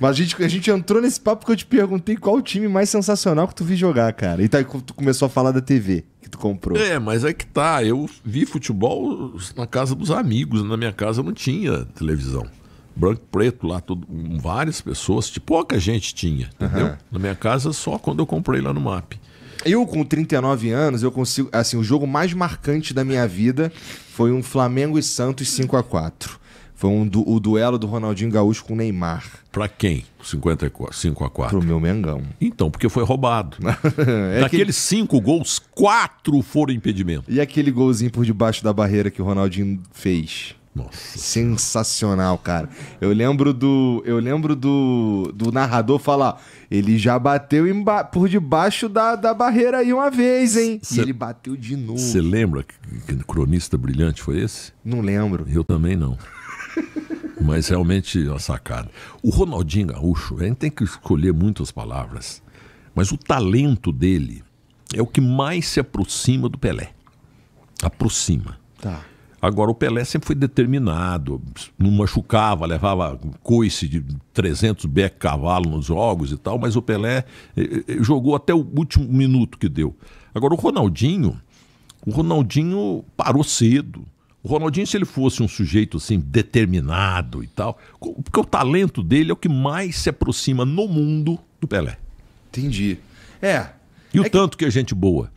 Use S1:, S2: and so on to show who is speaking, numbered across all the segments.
S1: Mas a gente, a gente entrou nesse papo porque eu te perguntei qual o time mais sensacional que tu vi jogar, cara. E tá, tu começou a falar da TV que tu comprou.
S2: É, mas é que tá. Eu vi futebol na casa dos amigos. Na minha casa não tinha televisão. Branco e preto lá, tudo, várias pessoas. Tipo, pouca gente tinha, entendeu?
S1: Aham.
S2: Na minha casa só quando eu comprei lá no MAP.
S1: Eu, com 39 anos, eu consigo. Assim, o jogo mais marcante da minha vida foi um Flamengo e Santos 5 a 4 Foi um du- o duelo do Ronaldinho Gaúcho com o Neymar.
S2: Pra quem? 54, 5 a 4
S1: Pro meu Mengão.
S2: Então, porque foi roubado.
S1: É
S2: Daqueles cinco gols, quatro foram impedimento.
S1: E aquele golzinho por debaixo da barreira que o Ronaldinho fez?
S2: Nossa.
S1: Sensacional, cara. Eu lembro do. Eu lembro do, do narrador falar. Ele já bateu por debaixo da, da barreira aí uma vez, hein?
S2: Cê-
S1: E ele bateu de novo.
S2: Você lembra que, que cronista brilhante foi esse?
S1: Não lembro.
S2: Eu também não. Mas realmente uma sacada. O Ronaldinho Gaúcho, a gente tem que escolher muitas palavras, mas o talento dele é o que mais se aproxima do Pelé. Aproxima.
S1: Tá.
S2: Agora, o Pelé sempre foi determinado, não machucava, levava coice de 300 beck cavalo nos jogos e tal, mas o Pelé eh, eh, jogou até o último minuto que deu. Agora, o Ronaldinho, o Ronaldinho parou cedo. O Ronaldinho, se ele fosse um sujeito assim, determinado e tal, porque o talento dele é o que mais se aproxima no mundo do Pelé.
S1: Entendi. É.
S2: E o
S1: É que-
S2: tanto que é gente boa.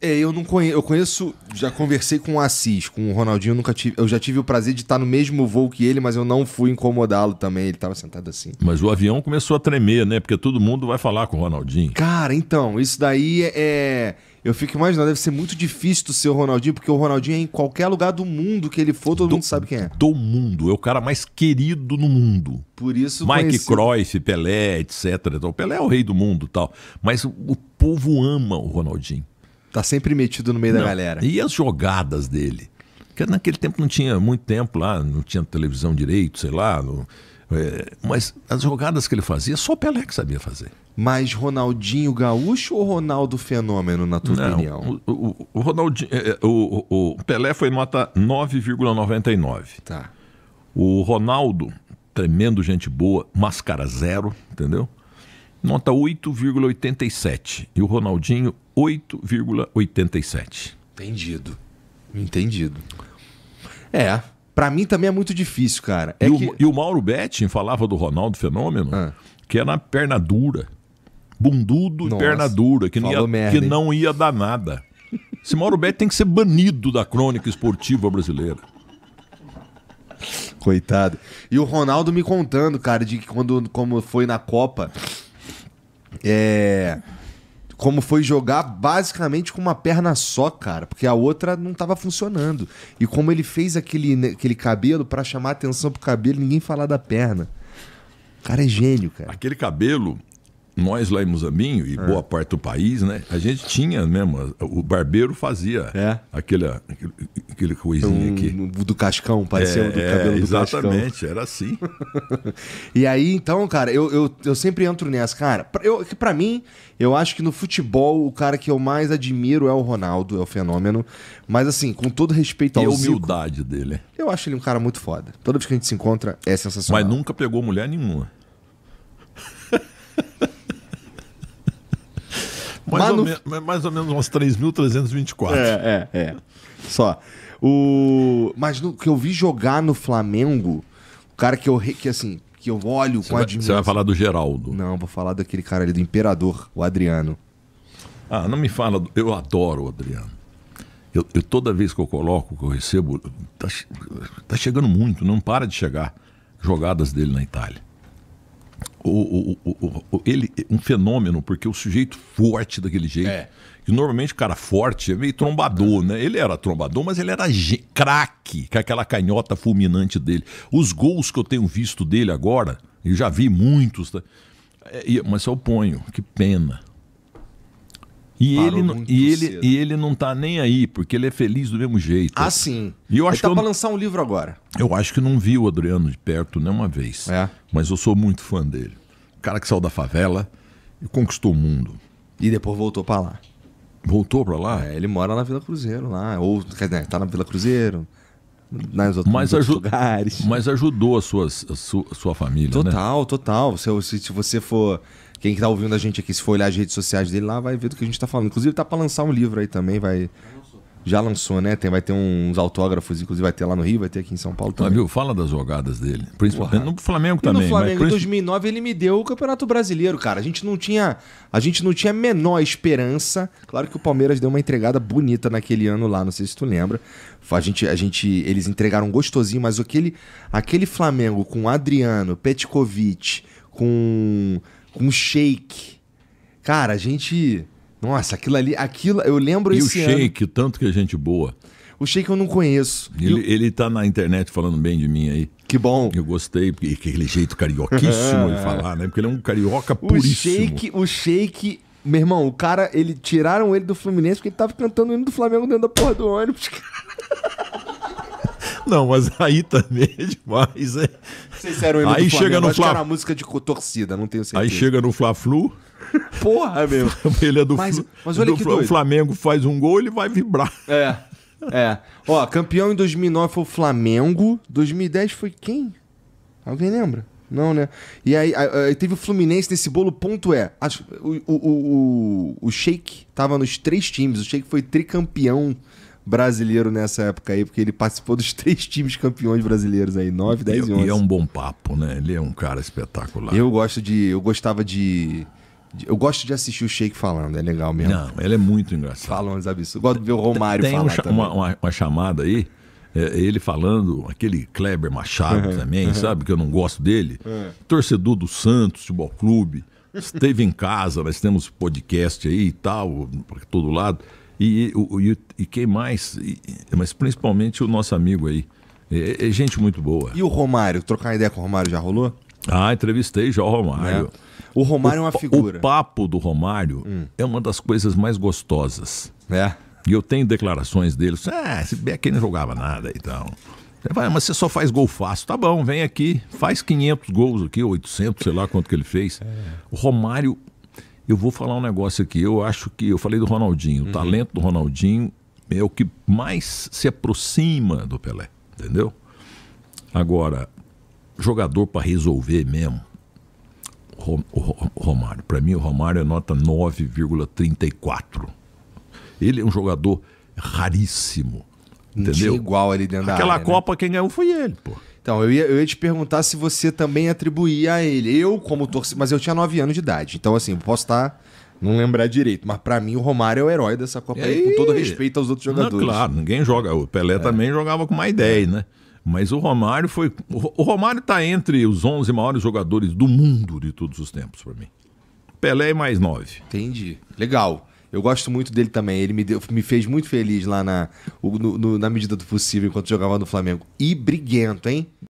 S1: É, eu não conheço, eu conheço, já conversei com o Assis, com o Ronaldinho, eu nunca tive, eu já tive o prazer de estar no mesmo voo que ele, mas eu não fui incomodá-lo também, ele tava sentado assim.
S2: Mas o avião começou a tremer, né? Porque todo mundo vai falar com o Ronaldinho.
S1: Cara, então, isso daí é, é- eu fico imaginando, deve ser muito difícil tu ser o Ronaldinho, porque o Ronaldinho é em qualquer lugar do mundo que ele for, todo mundo sabe quem é.
S2: do mundo. É o cara mais querido no mundo.
S1: Por isso
S2: Mike
S1: conheci-
S2: Cruyff, Pelé, etc. Então, o Pelé é o rei do mundo e tal. Mas o, povo ama o Ronaldinho.
S1: tá sempre metido no meio da
S2: Não.
S1: galera.
S2: E as jogadas dele? Porque naquele tempo não tinha muito tempo lá, não tinha televisão direito, sei lá. não- é, mas as jogadas que ele fazia, só o Pelé que sabia fazer.
S1: Mas Ronaldinho Gaúcho ou Ronaldo Fenômeno, na tua opinião?
S2: o, o, o Ronaldinho, é, é, o- o Pelé foi nota 9,99.
S1: Tá.
S2: O Ronaldo, tremendo gente boa, máscara zero, entendeu? Nota 8,87. E o Ronaldinho, 8,87.
S1: Entendido. Entendido. É, pra mim também é muito difícil, cara. É
S2: e,
S1: que...
S2: o, e o Mauro Betting falava do Ronaldo Fenômeno,
S1: Ah.
S2: que era perna dura. Bundudo e
S1: Nossa,
S2: perna dura, que, não ia,
S1: merda,
S2: que não ia dar nada. Esse Mauro Betting tem que ser banido da crônica esportiva brasileira.
S1: Coitado. E o Ronaldo me contando, cara, de que quando como foi na Copa, é como foi jogar basicamente com uma perna só, cara, porque a outra não tava funcionando. E como ele fez aquele, aquele cabelo pra chamar atenção pro cabelo, ninguém falar da perna. O cara é gênio, cara.
S2: Aquele cabelo, nós lá em Muzambinho
S1: É.
S2: e boa parte do país, né? A gente tinha mesmo, o barbeiro fazia
S1: É.
S2: aquele, aquele, coisinha aqui.
S1: Um, do Cascão, parecia o do
S2: É,
S1: cabelo do Cascão.
S2: exatamente, era assim.
S1: E aí, então, cara, eu, eu, eu sempre entro nessa. Cara, pra- eu, pra mim, eu acho que no futebol, o cara que eu mais admiro é o Ronaldo, é o fenômeno. Mas assim, com todo respeito
S2: E
S1: ao
S2: a
S1: Zico,
S2: humildade dele.
S1: eu acho ele um cara muito foda. Toda vez que a gente se encontra, é sensacional.
S2: Mas nunca pegou mulher nenhuma. mais, ou me- mais ou menos umas 3.324.
S1: É, é, é. Só. O... Mas no que eu vi jogar no Flamengo, o cara que eu, re- que, assim, que eu olho
S2: Você
S1: com
S2: vai,
S1: admiração...
S2: você vai falar do Geraldo.
S1: Não, vou falar daquele cara ali, do Imperador, o Adriano.
S2: Ah, não me fala. do- Eu adoro o Adriano. Eu, eu- toda vez que eu coloco, que eu recebo, tá, tá chegando muito, não para de chegar jogadas dele na Itália. O, o- o- ele é um fenômeno, porque o sujeito forte daquele jeito.
S1: É.
S2: Que normalmente o cara forte é meio trombador, né? Ele era trombador, mas ele era craque, com aquela canhota fulminante dele. Os gols que eu tenho visto dele agora, eu já vi muitos, tá? É, mas eu ponho, que pena. E
S1: Parou
S2: ele, e, ele,
S1: cedo.
S2: e ele não tá nem aí, porque ele é feliz do mesmo jeito.
S1: Ah, sim.
S2: E eu
S1: Ele
S2: acho
S1: tá
S2: que eu-
S1: pra lançar um livro agora.
S2: Eu acho que não vi o Adriano de perto nenhuma vez.
S1: É.
S2: Mas eu sou muito fã dele. O cara que saiu da favela e conquistou o mundo.
S1: E depois voltou pra lá.
S2: Voltou pra lá?
S1: É, ele mora na Vila Cruzeiro lá. Ou, quer dizer, tá na Vila Cruzeiro. nas outras,
S2: Mas,
S1: nos outros lugares.
S2: mas ajudou a, suas, a sua, a sua família, né?
S1: Total, total. Se, se você for. Quem tá ouvindo a gente aqui, se for olhar as redes sociais dele lá, vai ver do que a gente tá falando. Inclusive, tá pra lançar um livro aí também, vai. Já lançou, né? Tem, vai ter uns autógrafos, inclusive vai ter lá no Rio, vai ter aqui em São Paulo
S2: Ah,
S1: também.
S2: viu? Fala das jogadas dele. Principalmente no Flamengo
S1: E
S2: também.
S1: no Flamengo, em
S2: mas,
S1: 2009, ele me deu o Campeonato Brasileiro, cara. A gente não tinha a gente não tinha a menor esperança. Claro que o Palmeiras deu uma entregada bonita naquele ano lá, não sei se tu lembra. A gente, a gente, eles entregaram gostosinho, mas aquele, aquele Flamengo com Adriano, Petkovic, com com Sheik. Cara, a gente, nossa, aquilo ali, aquilo, eu lembro
S2: E o
S1: esse ano.
S2: Tanto que é gente boa.
S1: O Sheik eu não conheço. E o-
S2: Ele, ele tá na internet falando bem de mim aí.
S1: Que bom.
S2: Eu gostei, porque aquele jeito carioquíssimo de falar, né? Porque ele é um carioca
S1: O
S2: puríssimo.
S1: Sheik, o Sheik, meu irmão, o cara, ele tiraram ele do Fluminense porque ele tava cantando o hino do Flamengo dentro da porra do ônibus.
S2: Não, mas aí também é demais, é.
S1: Não sei se era o hino
S2: Aí
S1: do Flamengo,
S2: chega no Fla-
S1: era música de torcida, não tenho certeza.
S2: Aí chega no Fla-Flu,
S1: Porra, meu.
S2: ele é do,
S1: Mas- mas olha
S2: do
S1: que doido.
S2: O Flamengo faz um gol, ele vai vibrar.
S1: É. É. Ó, campeão em 2009 foi o Flamengo. 2010 foi quem? Alguém lembra? Não, né? E aí, aí, teve o Fluminense nesse bolo. Ponto é: o, o, o, o Sheik tava nos três times. O Sheik foi tricampeão brasileiro nessa época aí, porque ele participou dos três times campeões brasileiros aí: 9, 10 e
S2: E,
S1: 11.
S2: e é um bom papo, né? Ele é um cara espetacular.
S1: Eu gosto de. Eu gostava de. eu gosto de assistir o Sheik falando, é legal mesmo.
S2: Não, ele é muito engraçado.
S1: Falam uns absurdos. Gosto de ver o Romário
S2: Tem um
S1: falar
S2: cha-
S1: também.
S2: uma, uma- chamada aí, é, ele falando, aquele Kleber Machado também, sabe? Que eu não gosto dele. Torcedor do Santos, Futebol Clube. Esteve em casa, nós temos podcast aí e tal, por todo lado. E, o- e, e quem mais? E- mas principalmente o nosso amigo aí. É, é gente muito boa.
S1: E o Romário? Trocar ideia com o Romário já rolou?
S2: Ah, entrevistei já o Romário.
S1: É. O Romário é uma
S2: O-
S1: figura.
S2: O papo do Romário é uma das coisas mais gostosas.
S1: É.
S2: E eu tenho declarações dele. Ah, esse Beck não jogava nada e tal. Você vai, mas você só faz gol fácil. Tá bom, vem aqui, faz 500 gols aqui, 800, sei lá quanto que ele fez. O Romário, eu vou falar um negócio aqui. Eu acho que, eu falei do Ronaldinho, o talento do Ronaldinho é o que mais se aproxima do Pelé, entendeu? Agora, jogador para resolver mesmo, o Ro- o Romário. Para mim, o Romário é nota 9,34. Ele é um jogador raríssimo.
S1: Não tinha
S2: Entendeu?
S1: igual ali dentro
S2: Aquela
S1: da área, né?
S2: Copa, quem ganhou foi ele, pô.
S1: Então, eu ia, eu ia te perguntar se você também atribuía a ele. Eu, como torcedor, mas eu tinha 9 anos de idade. Então, assim, posso estar. Não lembrar direito, mas pra mim o Romário é o herói dessa Copa aí, com todo respeito aos outros
S2: Não,
S1: jogadores.
S2: claro, ninguém joga. O Pelé também jogava com mais 10, né? Mas o Romário foi. O Romário tá entre os 11 maiores jogadores do mundo de todos os tempos, para mim. Pelé é mais 9.
S1: Entendi. Legal. Eu gosto muito dele também. Ele me, deu- me fez muito feliz lá na, no- no- na medida do possível enquanto jogava no Flamengo. E briguento, hein?